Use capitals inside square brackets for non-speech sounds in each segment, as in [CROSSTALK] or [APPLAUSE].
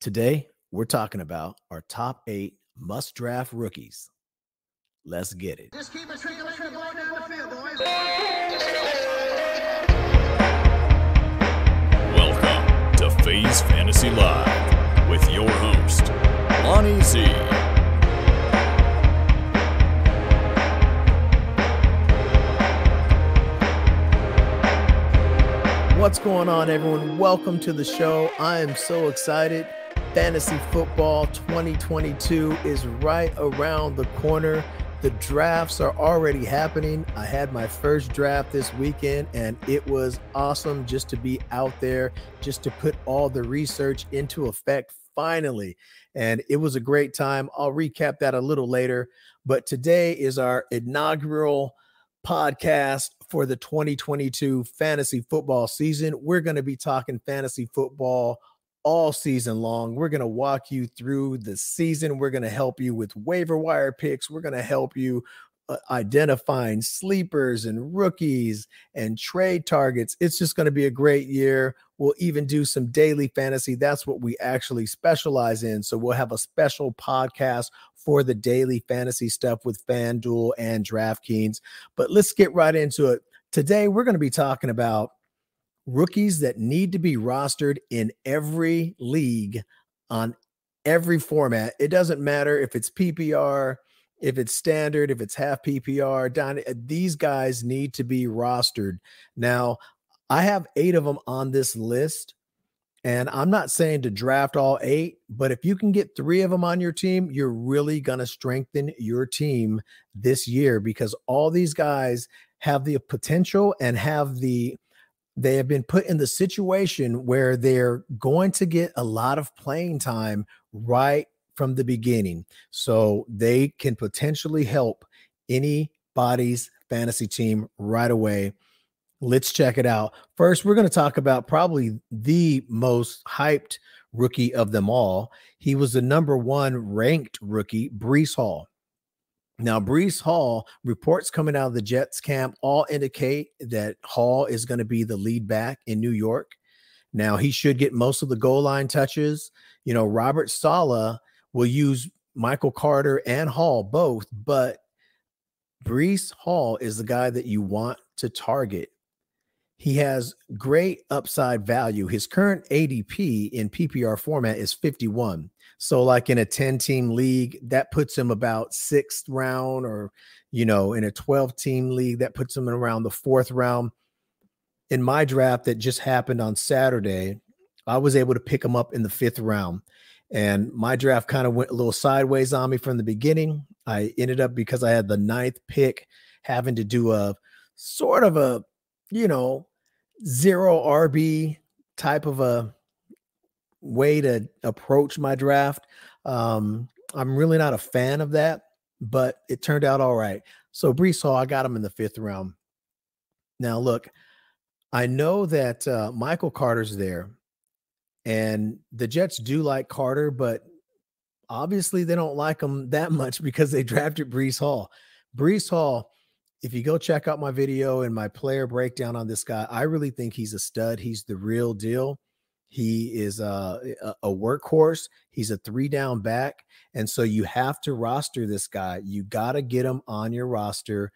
Today, we're talking about our top eight must draft rookies. Let's get it. Just keep it trickle, trickle on down the field, boys. Welcome to FaZe Fantasy Live with your host, Lonnie Z. What's going on, everyone? Welcome to the show. I am so excited. Fantasy football 2022 is right around the corner. The drafts are already happening. I had my first draft this weekend, and it was awesome just to be out there, just to put all the research into effect finally. And it was a great time. I'll recap that a little later. But today is our inaugural podcast for the 2022 fantasy football season. We're going to be talking fantasy football all season long. We're going to walk you through the season. We're going to help you with waiver wire picks. We're going to help you uh, identifying sleepers and rookies and trade targets. It's just going to be a great year. We'll even do some daily fantasy. That's what we actually specialize in. So we'll have a special podcast for the daily fantasy stuff with FanDuel and DraftKings. But let's get right into it. Today, we're going to be talking about rookies that need to be rostered in every league on every format. It doesn't matter if it's PPR, if it's standard, if it's half PPR, down eh, these guys need to be rostered. Now, I have 8 of them on this list. And I'm not saying to draft all eight, but if you can get three of them on your team, you're really going to strengthen your team this year because all these guys have the potential and have the they have been put in the situation where they're going to get a lot of playing time right from the beginning. So they can potentially help anybody's fantasy team right away. Let's check it out. First, we're going to talk about probably the most hyped rookie of them all. He was the number one ranked rookie, Breece Hall. Now, Breece Hall reports coming out of the Jets camp all indicate that Hall is going to be the lead back in New York. Now, he should get most of the goal line touches. You know, Robert Saleh will use Michael Carter and Hall both, but Breece Hall is the guy that you want to target he has great upside value. His current ADP in PPR format is 51. So, like in a 10 team league, that puts him about sixth round, or, you know, in a 12 team league, that puts him around the fourth round. In my draft that just happened on Saturday, I was able to pick him up in the fifth round. And my draft kind of went a little sideways on me from the beginning. I ended up because I had the ninth pick having to do a sort of a, you know, zero RB type of a way to approach my draft. Um, I'm really not a fan of that, but it turned out all right. So Breece Hall, I got him in the fifth round. Now, look, I know that uh, Michael Carter's there, and the Jets do like Carter, but obviously they don't like him that [LAUGHS] much because they drafted Breece Hall. Breece Hall if you go check out my video and my player breakdown on this guy, I really think he's a stud. He's the real deal. He is eh, a, a workhorse. He's a three down back. And so you have to roster this guy. You got to get him on your roster.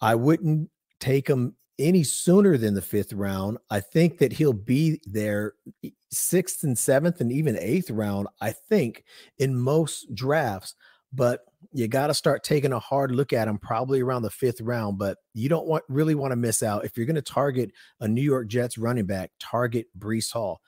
I wouldn't take him any sooner than the fifth round. I think that he'll be there eh, sixth and seventh and even eighth round, I think, in most drafts. But you got to start taking a hard look at him probably around the fifth round. But you don't want really want to miss out. If you're going to target a New York Jets running back, target Breece Hall.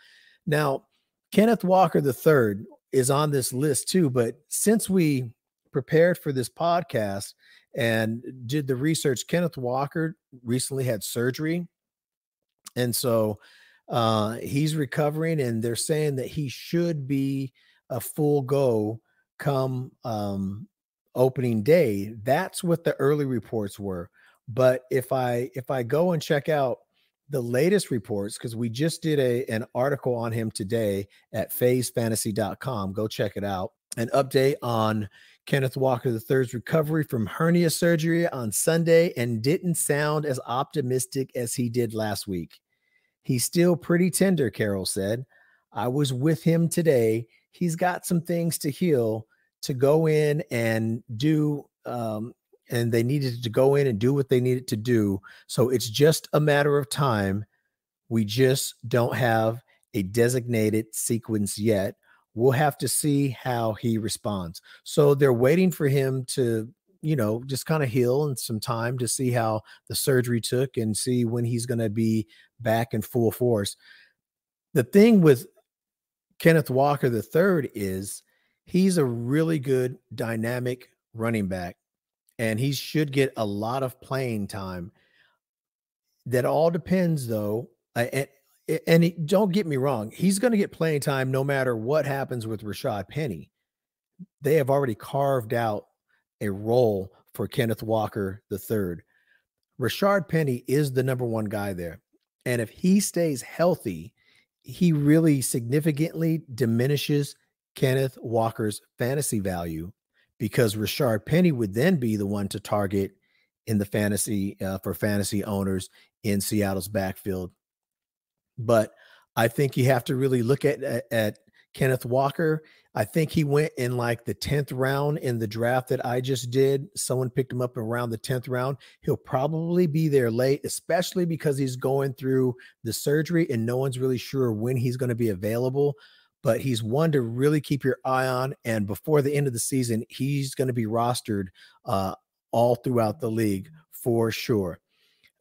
Now, Kenneth Walker III is on this list too. But since we prepared for this podcast and did the research, Kenneth Walker recently had surgery. And so uh, he's recovering, and they're saying that he should be a full go come um, opening day. That's what the early reports were. But if I if I go and check out the latest reports, because we just did a an article on him today at fazefantasy.com. Go check it out. An update on Kenneth Walker III's recovery from hernia surgery on Sunday and didn't sound as optimistic as he did last week. He's still pretty tender, Carroll said. I was with him today he's got some things to heal to go in and do um, and they needed to go in and do what they needed to do. So it's just a matter of time. We just don't have a designated sequence yet. We'll have to see how he responds. So they're waiting for him to, you know, just kind of heal and some time to see how the surgery took and see when he's going to be back in full force. The thing with Kenneth Walker third is he's a really good dynamic running back and he should get a lot of playing time. That all depends, though. And, and he, don't get me wrong, he's going to get playing time no matter what happens with Rashaad Penny. They have already carved out a role for Kenneth Walker III. Rashaad Penny is the number one guy there. And if he stays healthy, he really significantly diminishes Kenneth Walker's fantasy value because Rashaad Penny would then be the one to target in the fantasy uh, for fantasy owners in Seattle's backfield. But I think you have to really look at, at, at Kenneth Walker. I think he went in like the 10th round in the draft that I just did. Someone picked him up around the 10th round. He'll probably be there late, especially because he's going through the surgery and no one's really sure when he's going to be available but he's one to really keep your eye on. And before the end of the season, he's going to be rostered uh, all throughout the league for sure.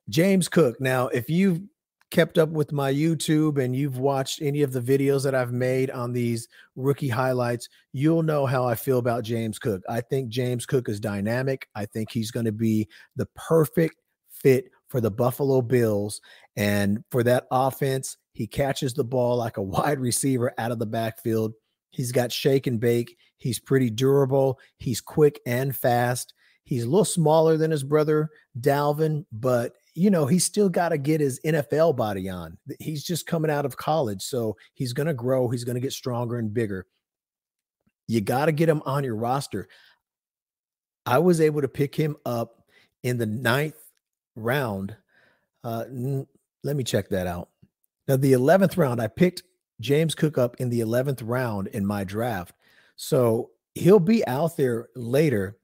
James Cook. Now, if you've kept up with my YouTube and you've watched any of the videos that I've made on these rookie highlights, you'll know how I feel about James Cook. I think James Cook is dynamic. I think he's going to be the perfect fit for the Buffalo Bills. And for that offense, he catches the ball like a wide receiver out of the backfield. He's got shake and bake. He's pretty durable. He's quick and fast. He's a little smaller than his brother Dalvin, but you know, he's still got to get his NFL body on. He's just coming out of college. So he's going to grow. He's going to get stronger and bigger. You got to get him on your roster. I was able to pick him up in the ninth round. Uh, let me check that out. Now, the 11th round, I picked James Cook up in the 11th round in my draft. So he'll be out there later.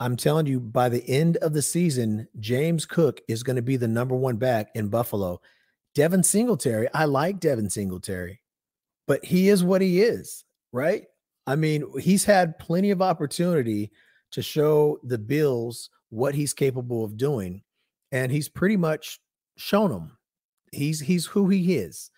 I'm telling you, by the end of the season, James Cook is going to be the number one back in Buffalo. Devin Singletary, I like Devin Singletary, but he is what he is, right? I mean, he's had plenty of opportunity to show the Bills what he's capable of doing, and he's pretty much shown them. He's he's who he is.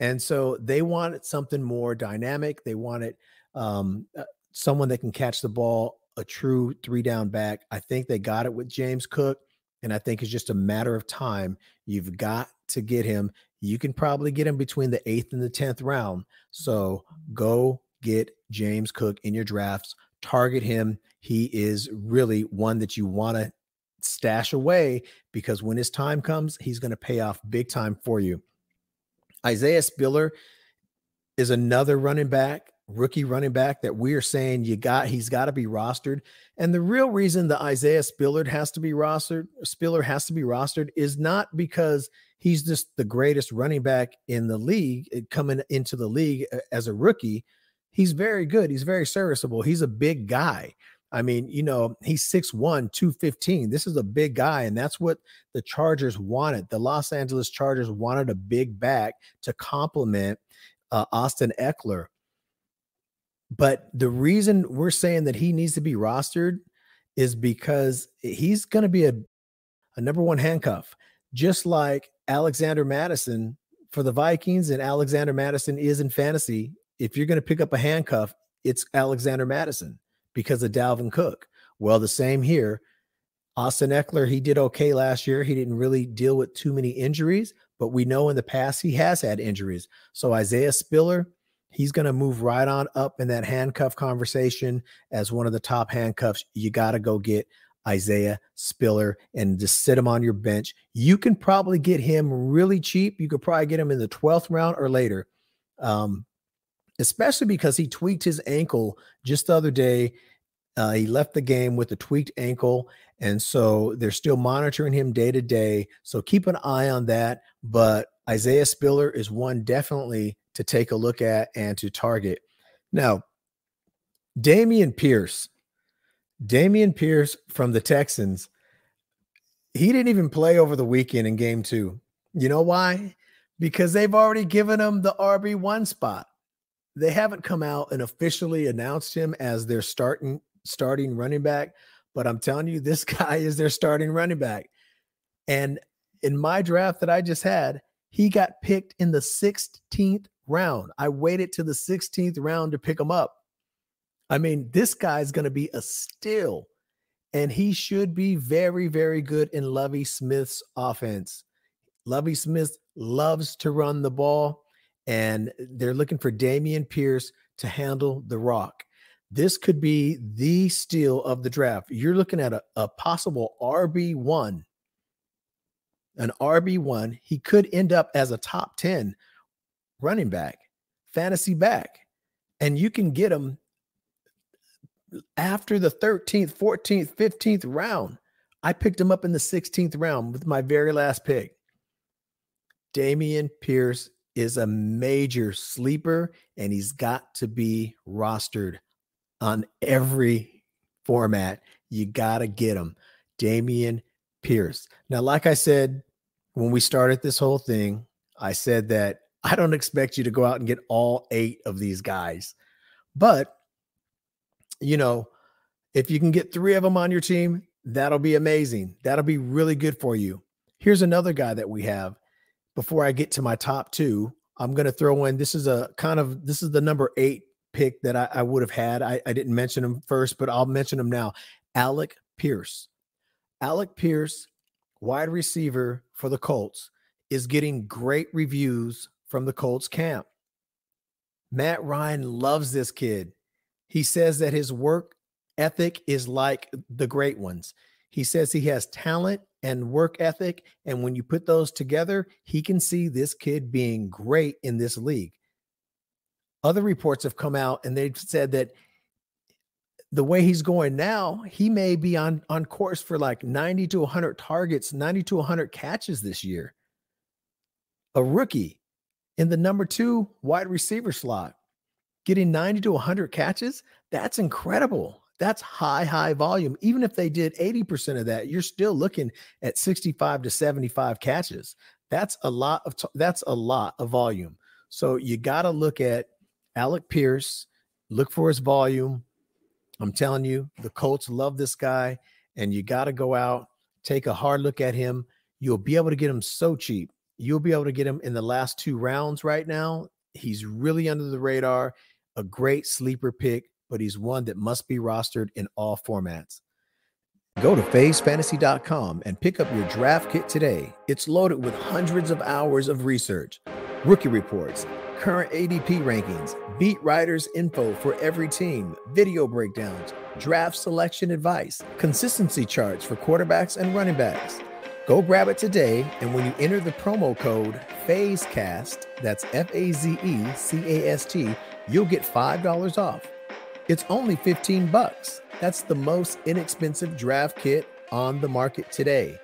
And so they wanted something more dynamic. They wanted um, uh, someone that can catch the ball, a true three down back. I think they got it with James Cook. And I think it's just a matter of time. You've got to get him. You can probably get him between the eighth and the 10th round. So go get James Cook in your drafts, target him. He is really one that you want to stash away because when his time comes, he's going to pay off big time for you. Isaiah Spiller is another running back, rookie running back that we are saying you got he's got to be rostered. And the real reason the Isaiah Spiller has to be rostered, Spiller has to be rostered is not because he's just the greatest running back in the league eh, coming into the league eh, as a rookie. He's very good. He's very serviceable. He's a big guy. I mean, you know, he's 6'1, 215. This is a big guy, and that's what the Chargers wanted. The Los Angeles Chargers wanted a big back to complement uh, Austin Ekeler. But the reason we're saying that he needs to be rostered is because he's going to be a, a number one handcuff, just like Alexander Mattison for the Vikings and Alexander Mattison is in fantasy. If you're going to pick up a handcuff, it's Alexander Mattison because of Dalvin Cook. Well, the same here. Austin Ekeler, he did okay last year. He didn't really deal with too many injuries, but we know in the past he has had injuries. So Isaiah Spiller, he's going to move right on up in that handcuff conversation as one of the top handcuffs. You got to go get Isaiah Spiller and just sit him on your bench. You can probably get him really cheap. You could probably get him in the 12th round or later. Um, especially because he tweaked his ankle just the other day. Uh, he left the game with a tweaked ankle. And so they're still monitoring him day to day. So keep an eye on that. But Isaiah Spiller is one definitely to take a look at and to target. Now, Dameon Pierce, Dameon Pierce from the Texans, he didn't even play over the weekend in game two. You know why? Because they've already given him the RB1 spot. They haven't come out and officially announced him as their starting starting running back, but I'm telling you, this [LAUGHS] guy is their starting running back. And in my draft that I just had, he got picked in the 16th round. I waited to the 16th round to pick him up. I mean, this guy's going to be a steal, and he should be very, very good in Lovie Smith's offense. Lovie Smith loves to run the ball, and they're looking for Dameon Pierce to handle the rock. This could be the steal of the draft. You're looking at a, a possible RB1 an RB1, he could end up as a top 10 running back, fantasy back. And you can get him after the 13th, 14th, 15th round. I picked him up in the 16th round with my very last pick. Damian Pierce is a major sleeper, and he's got to be rostered on every format. You got to get him. Dameon Pierce. Now, like I said when we started this whole thing, I said that I don't expect you to go out and get all eight of these guys. But, you know, if you can get three of them on your team, that'll be amazing. That'll be really good for you. Here's another guy that we have. Before I get to my top two, I'm going to throw in this is a kind of this is the number eight pick that I, I would have had. I, I didn't mention him first, but I'll mention him now. Alec Pierce. Alec Pierce wide receiver for the Colts, is getting great reviews from the Colts camp. Matt Ryan loves this kid. He says that his work ethic is like the great ones. He says he has talent and work ethic. And when you put those together, he can see this kid being great in this league. Other reports have come out and they've said that the way he's going now, he may be on on course for like 90 to 100 targets, 90 to 100 catches this year. A rookie in the number 2 wide receiver slot getting 90 to 100 catches, that's incredible. That's high high volume. Even if they did 80% of that, you're still looking at 65 to 75 catches. That's a lot of t- that's a lot of volume. So you got to look at Alec Pierce, look for his volume, I'm telling you, the Colts love this guy, and you got to go out, take a hard look at him. You'll be able to get him so cheap. You'll be able to get him in the last two rounds right now. He's really under the radar, a great sleeper pick, but he's one that must be rostered in all formats. Go to fazefantasy.com and pick up your draft kit today. It's loaded with hundreds of hours of research, rookie reports current ADP rankings, beat writers' info for every team, video breakdowns, draft selection advice, consistency charts for quarterbacks and running backs. Go grab it today, and when you enter the promo code FAZECAST, that's F A Z E C A S T, you'll get $5 off. It's only 15 bucks. That's the most inexpensive draft kit on the market today.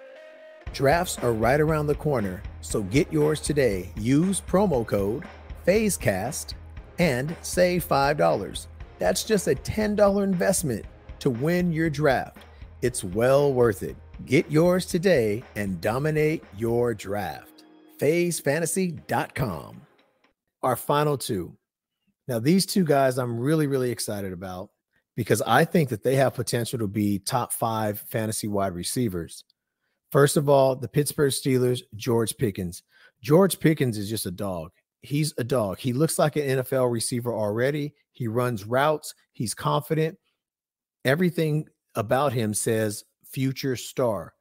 Drafts are right around the corner, so get yours today. Use promo code FazeCast and save $5. That's just a $10 investment to win your draft. It's well worth it. Get yours today and dominate your draft. FazeFantasy.com. Our final two. Now, these two guys I'm really, really excited about because I think that they have potential to be top five fantasy wide receivers. First of all, the Pittsburgh Steelers, George Pickens. George Pickens is just a dog he's a dog. He looks like an NFL receiver already. He runs routes. He's confident. Everything about him says future star.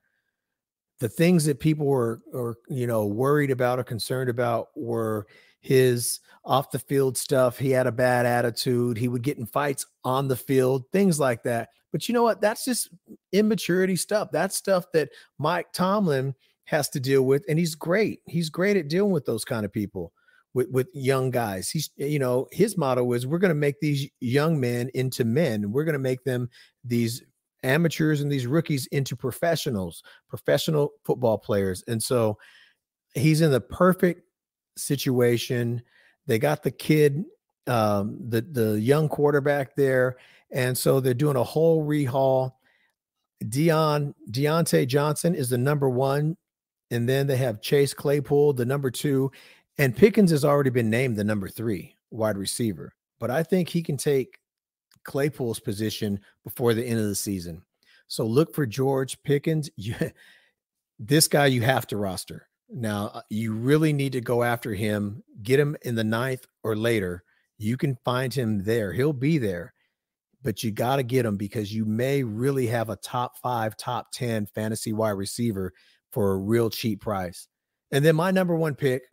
The things that people were, or you know, worried about or concerned about were his off the field stuff. He had a bad attitude. He would get in fights on the field, things like that. But you know what? That's just immaturity stuff. That's stuff that Mike Tomlin has to deal with, and he's great. He's great at dealing with those kind of people with with young guys. He's you know his motto is we're going to make these young men into men. We're going to make them these amateurs and these rookies into professionals, professional football players. And so he's in the perfect situation. They got the kid um, the the young quarterback there, and so they're doing a whole rehaul. Dion Diontae Johnson is the number one, and then they have Chase Claypool, the number two, and Pickens has already been named the number three wide receiver. But I think he can take Claypool's position before the end of the season. So look for George Pickens. [LAUGHS] You, this guy you have to roster. Now, uh, you really need to go after him, get him in the ninth or later. You can find him there. He'll be there, but you got to get him because you may really have a top five, top 10 fantasy wide receiver for a real cheap price. And then my number one pick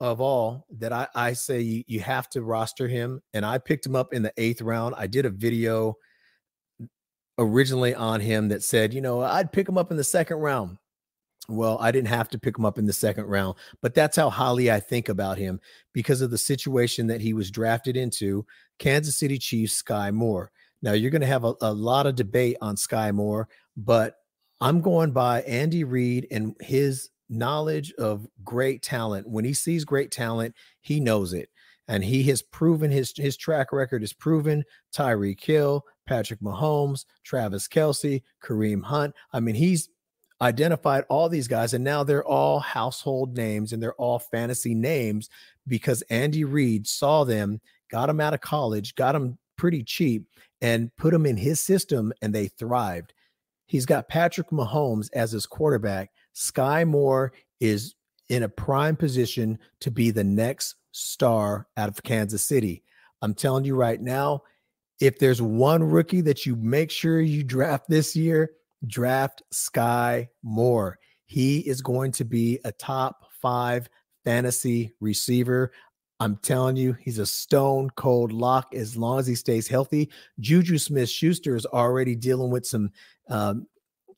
of all that I, I say you, you have to roster him. And I picked him up in the eighth round. I did a video originally on him that said, you know, I'd pick him up in the second round. Well, I didn't have to pick him up in the second round, but that's how highly I think about him because of the situation that he was drafted into Kansas City Chiefs, Skyy Moore. Now, you're going to have a, a lot of debate on Skyy Moore, but I'm going by Andy Reid and his knowledge of great talent. When he sees great talent, he knows it. And he has proven his his track record is proven. Tyreek Hill, Patrick Mahomes, Travis Kelce, Kareem Hunt. I mean, he's identified all these guys, and now they're all household names and they're all fantasy names because Andy Reid saw them, got them out of college, got them pretty cheap, and put them in his system, and they thrived. He's got Patrick Mahomes as his quarterback. Skyy Moore is in a prime position to be the next star out of Kansas City. I'm telling you right now, if there's one rookie that you make sure you draft this year, draft Skyy Moore. He is going to be a top five fantasy receiver. I'm telling you, he's a stone cold lock as long as he stays healthy. Juju Smith Schuster is already dealing with some um,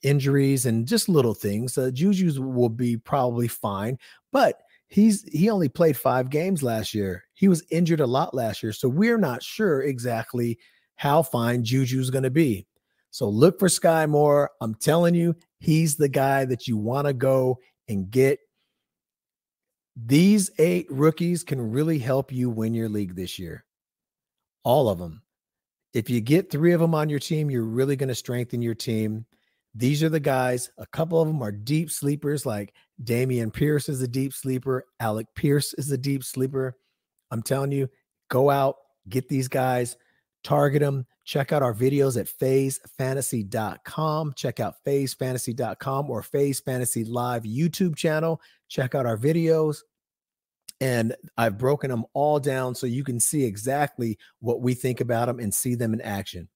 injuries and just little things. Uh, Juju's will be probably fine, but he's he only played five games last year. He was injured a lot last year, so we're not sure exactly how fine Juju's going to be. So look for Skyy Moore. I'm telling you, he's the guy that you want to go and get. These eight rookies can really help you win your league this year. All of them. If you get three of them on your team, you're really going to strengthen your team. These are the guys. A couple of them are deep sleepers, like Dameon Pierce is a deep sleeper. Alec Pierce is a deep sleeper. I'm telling you, go out, get these guys, target them. Check out our videos at fazefantasy.com. Check out fazefantasy.com or FaZe Fantasy Live YouTube channel. Check out our videos. And I've broken them all down so you can see exactly what we think about them and see them in action.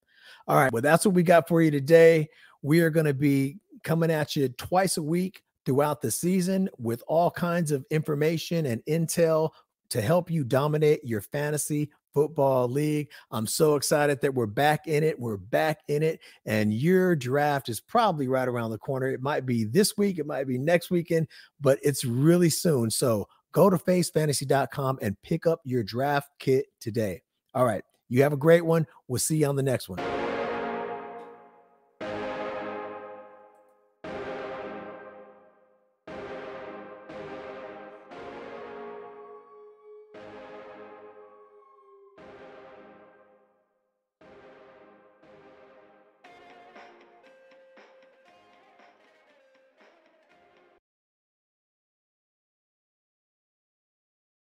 All right. Well, that's what we got for you today. We are going to be coming at you twice a week throughout the season with all kinds of information and intel to help you dominate your fantasy football league. I'm so excited that we're back in it. We're back in it. And your draft is probably right around the corner. It might be this week, it might be next weekend, but it's really soon. So go to fazefantasy.com and pick up your draft kit today. All right. You have a great one. We'll see you on the next one.